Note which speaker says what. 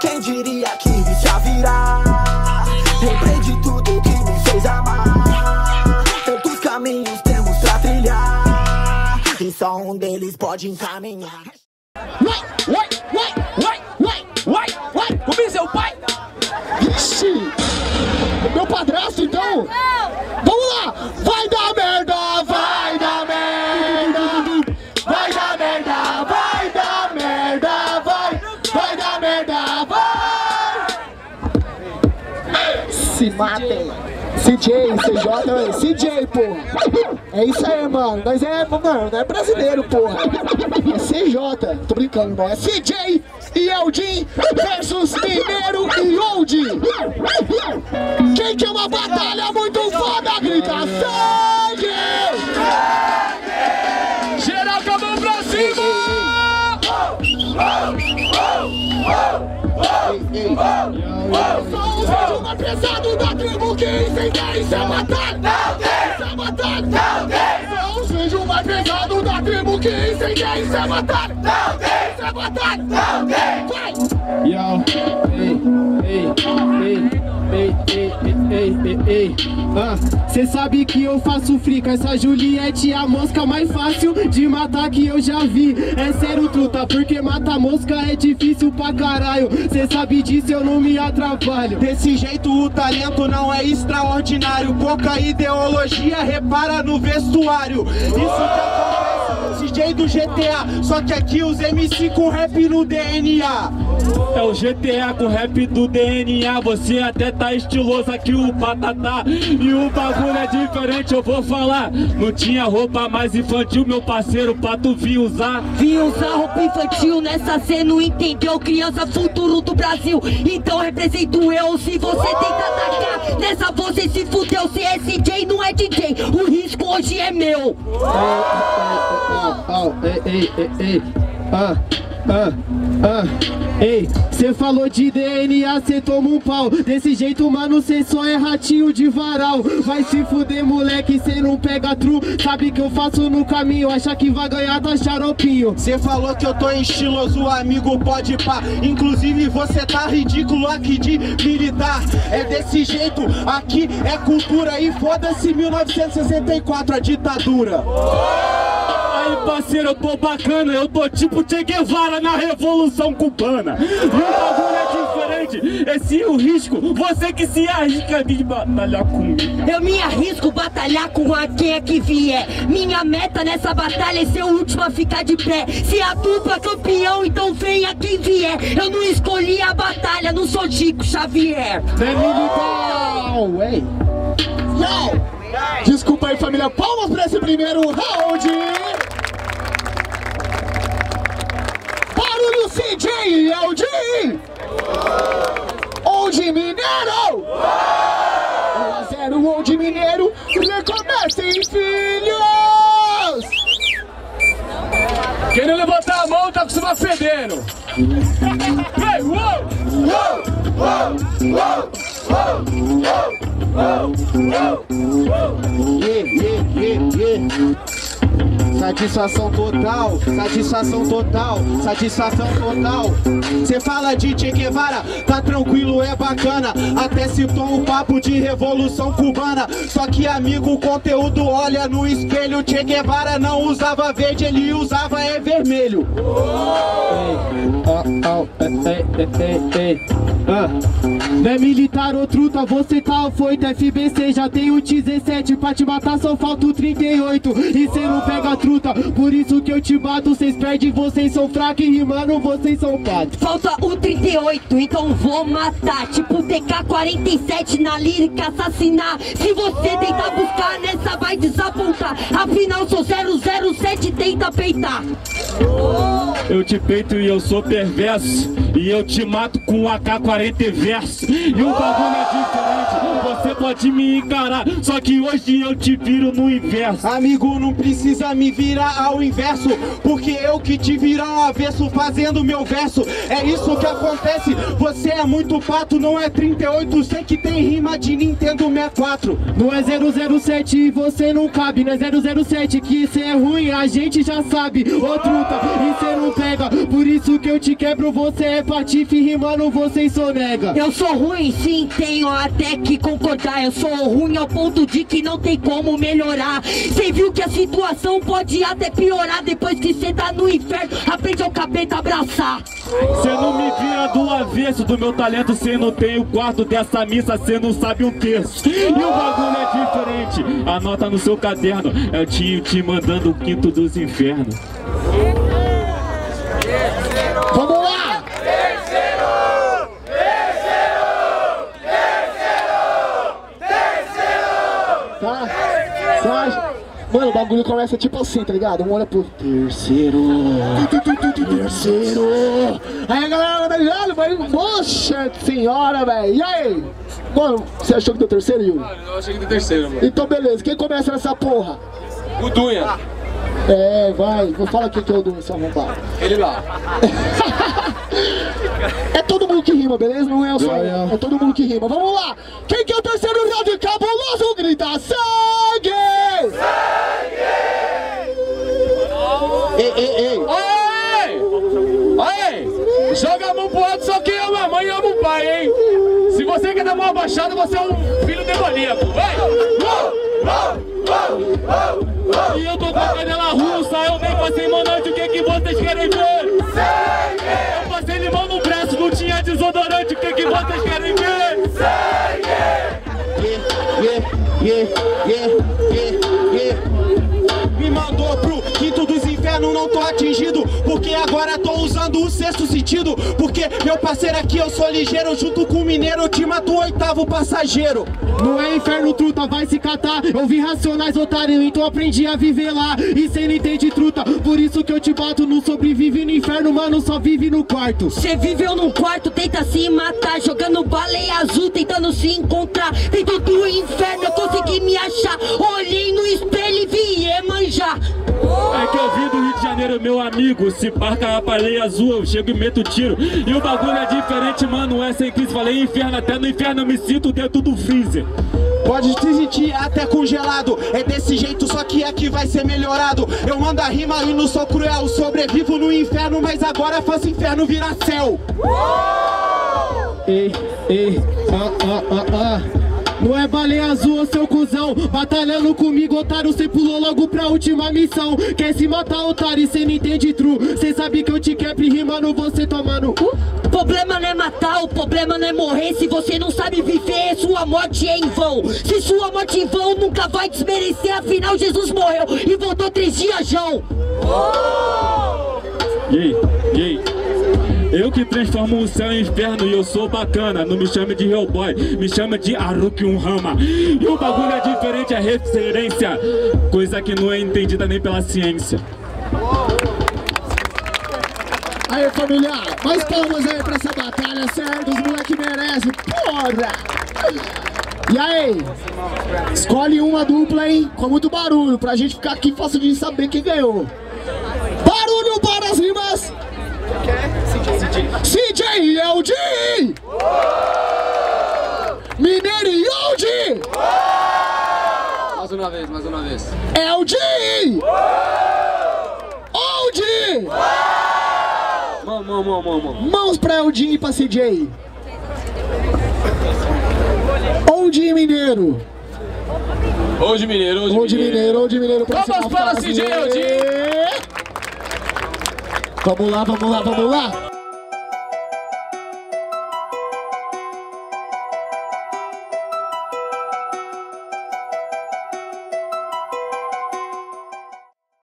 Speaker 1: Quem diria que isso ia virar? Lembrei de tudo que me fez amar. Tantos caminhos temos pra trilhar. E só um deles pode encaminhar.
Speaker 2: Vai, vai, vai, vai, vai, vai, vai. Comi seu pai? Vixe! Meu padrasto, então? Vamos lá! Vai dar matem! CJ, CJ, CJ, porra! É isso aí, mano. Nós é, mano, não é brasileiro, porra. É CJ. Tô brincando, irmão. É CJ e Eldin versus Mineiro e Old. Quem quer uma batalha muito foda, grita sangue! Geral com a mão pra cima! Sou o mais pesado da tribo que incendeia isso é batalha! Não tem! Batalha! Não tem! Sou o vídeo mais pesado da tribo que incendeia isso é batalha! Não tem! É batalha! Não tem! Vai!
Speaker 3: Yo, ei, ei, ei. Ah, cê sabe que eu faço frica. Essa Juliette é a mosca mais fácil de matar que eu já vi. É sério, truta, porque matar mosca é difícil pra caralho. Cê sabe disso, eu não me atrapalho.
Speaker 4: Desse jeito o talento não é extraordinário Pouca ideologia, repara no vestuário Isso que CJ do GTA Só que aqui os MC com rap no DNA
Speaker 3: É o GTA com rap do DNA. Você até tá estiloso aqui, o Patatá. E o bagulho é diferente, eu vou falar. Não tinha roupa mais infantil, meu parceiro, pra tu vir usar.
Speaker 5: Vim usar roupa infantil nessa cena, não entendeu? Criança futuro do Brasil, então represento eu. Se você tenta atacar, nessa você se fudeu. Se é CJ, não é DJ, o risco hoje é meu.
Speaker 3: Oh, ei, ei, ei, ei. Ah, ah, ah. Ei, cê falou de DNA, cê toma um pau. Desse jeito, mano, cê só é ratinho de varal. Vai se fuder, moleque, cê não pega tru. Sabe que eu faço no caminho, acha que vai ganhar, tá xaropinho.
Speaker 4: Cê falou que eu tô estiloso, amigo, pode pá Inclusive você tá ridículo aqui de militar É desse jeito, aqui é cultura E foda-se 1964, a ditadura
Speaker 3: Aí, parceiro, eu tô bacana, eu tô tipo Che Guevara na Revolução Cubana. O bagulho é diferente, esse é o risco. Você que se arrisca de batalhar comigo.
Speaker 5: Eu me arrisco batalhar com a quem é que vier. Minha meta nessa batalha é ser o último a ficar de pé. Se a dupla campeão, então venha quem vier. Eu não escolhi a batalha, não sou Chico Xavier.
Speaker 3: Ei.
Speaker 2: Desculpa aí, família. Palmas pra esse primeiro round! CJ, Eldin! Old Mineiro! 1 a 0 Old Mineiro, recomecem filhos!
Speaker 3: Quem não levantar a mão tá com cima fedendo. Ei, uou!
Speaker 4: Yeah, yeah, yeah, yeah. Satisfação total, satisfação total, satisfação total. Cê fala de Che Guevara, tá tranquilo, é bacana. Até citou um papo de revolução cubana. Só que, amigo, o conteúdo olha no espelho. Che Guevara não usava verde, ele usava é vermelho.
Speaker 3: Ah. Não é militar ou truta, você tá afoito FBC já tem o 17 Pra te matar só falta o 38 E cê não pega truta, por isso que eu te bato Cês perdem, vocês são fracos e rimando, vocês são patos
Speaker 5: Falta o 38, então vou matar. Tipo TK-47 na lírica assassinar. Se você tentar buscar nessa, vai desapontar. Afinal, sou 007, tenta peitar.
Speaker 3: Eu te peito e eu sou perverso E eu te mato com um AK-40 verso E o bagulho é diferente Você pode me encarar Só que hoje eu te viro no inverso
Speaker 4: Amigo, não precisa me virar ao inverso, porque eu que te virar ao avesso fazendo meu verso. É isso que acontece, você é muito pato, não é 38, sei que tem rima de Nintendo 64.
Speaker 3: Não é 007 e você não cabe, não é 007 que cê é ruim, a gente já sabe. Ô truta, e cê não pega, por isso que eu te quebro, você é patife, rimando você sonega.
Speaker 5: Eu sou ruim, sim, tenho até que concordar. Eu sou ruim ao ponto de que não tem como melhorar. Cê viu que a situação pode até piorar depois que cê tá no inferno. Aprende ao capeta abraçar.
Speaker 6: Cê não me vira do avesso do meu talento, cê não tem o quarto dessa missa, cê não sabe um terço. E o bagulho é diferente, anota no seu caderno, é o tio te mandando o quinto dos infernos.
Speaker 2: Vamos lá! Tá? Você acha? Mano, o bagulho começa tipo assim, tá ligado? Um olha pro terceiro. Terceiro. Aí galera, tá ligado? Mas, Poxa senhora, velho. E aí? Mano, você achou que deu terceiro, Yuri?
Speaker 7: Eu achei que deu terceiro, mano.
Speaker 2: Então beleza, quem começa nessa porra?
Speaker 7: O Dunha,
Speaker 2: É, vai, vou falar quem que é o dono, seu arrombado.
Speaker 7: ele lá.
Speaker 2: É todo mundo que rima, beleza? Não é só eu. É todo mundo que rima. Vamos lá! Quem que é o terceiro round cabuloso? Grita sangue! Ei, ei, ei!
Speaker 7: Oi! Oi! Joga a mão pro alto, só quem ama a mãe ama o pai, hein? Se você quer dar mão abaixada, você é um filho demoníaco. Vai!
Speaker 6: E eu tô com a canela russa, eu nem passei manante, o que que vocês querem ver? Eu passei limão no braço, não tinha desodorante, o que que vocês querem ver?
Speaker 4: Yeah, yeah, yeah, yeah, yeah. Infernos, não tô atingido. Porque agora tô usando o sexto sentido. Porque meu parceiro aqui, eu sou ligeiro. Junto com o mineiro, eu te mato o oitavo passageiro.
Speaker 3: Não é inferno, truta, vai se catar. Eu vi racionais, otário, então aprendi a viver lá. E cê não entende, truta, por isso que eu te bato. Não sobrevive no inferno, mano, só vive no quarto.
Speaker 5: Cê viveu num quarto, tenta se matar. Jogando baleia azul, tentando se encontrar. Dentro do inferno eu consegui me achar. Olhei no espelho e vi Emanjá.
Speaker 6: Meu amigo. Se parca a baleia azul, eu chego e meto tiro. E o bagulho é diferente, mano. É sem crise. Falei inferno, até no inferno eu me sinto dentro do freezer.
Speaker 4: Pode se sentir até congelado. É desse jeito, só que aqui vai ser melhorado. Eu mando a rima e não sou cruel. Sobrevivo no inferno, mas agora faço inferno virar céu.
Speaker 3: Ei, ei, ah, ah, ah, ah. Não é baleia azul, ô seu cuzão Batalhando comigo, otário, cê pulou logo pra última missão Quer se matar, otário, cê não entende true Cê sabe que eu te quebro e rimando, você tomando uh.
Speaker 5: O problema não é matar, o problema não é morrer. Se você não sabe viver, sua morte é em vão. Se sua morte em vão, nunca vai desmerecer. Afinal, Jesus morreu e voltou três dias, João.
Speaker 6: Aí, e aí? Eu que transformo o céu em inferno e eu sou bacana. Não me chame de Hellboy, me chama de Haruki Unhama. E o bagulho é diferente, é referência. Coisa que não é entendida nem pela ciência.
Speaker 2: Aí, família, mais palmas aí pra essa batalha, certo? Os moleque merecem, porra! E aí, escolhe uma dupla, hein? Com muito barulho, pra gente ficar aqui fácil de saber quem ganhou. Barulho para as rimas! CJ LG! Mineiro Old!
Speaker 7: Mais uma vez, mais uma vez.
Speaker 2: LG! Old!
Speaker 7: Mão, mão, mão, mão, mão.
Speaker 2: Mãos pra Eldinho e pra CJ. Old Mineiro.
Speaker 7: Hoje mineiro, hoje,
Speaker 2: Old Mineiro, Mineiro. próxima
Speaker 7: Vamos para. CJ Eldinho.
Speaker 2: Vamos lá, vamos lá, vamos lá.